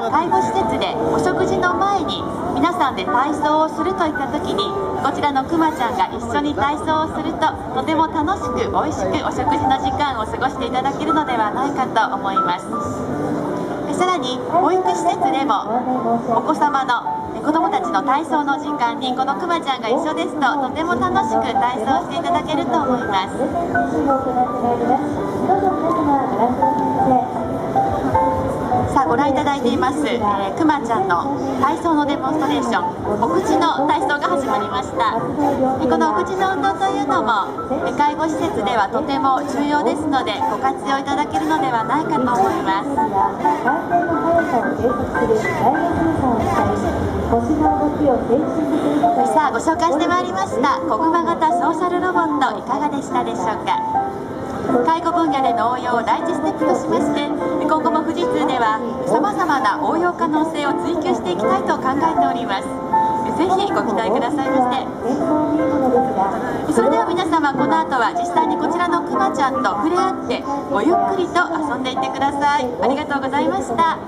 ば介護施設でお食事の前に皆さんで体操をするといった時にこちらのくまちゃんが一緒に体操をするととても楽しく美味しくお食事の時間を過ごしていただけるのではないかと思います。さらに保育施設でもお子様の子どもたちの体操の時間にこのくまちゃんが一緒ですととても楽しく体操していただけると思います。ご覧いただいています、えー、くまちゃんの体操のデモンストレーションお口の体操が始まりました。このお口の運動というのも介護施設ではとても重要ですのでご活用いただけるのではないかと思います。さあご紹介してまいりました小熊型ソーシャルロボットいかがでしたでしょうか？介護分野での応用を第一ステップとしましてはさまざまな応用可能性を追求していきたいと考えております。ぜひご期待くださいませそれでは皆様この後は実際にこちらのくまちゃんと触れ合ってごゆっくりと遊んでいってください。ありがとうございました。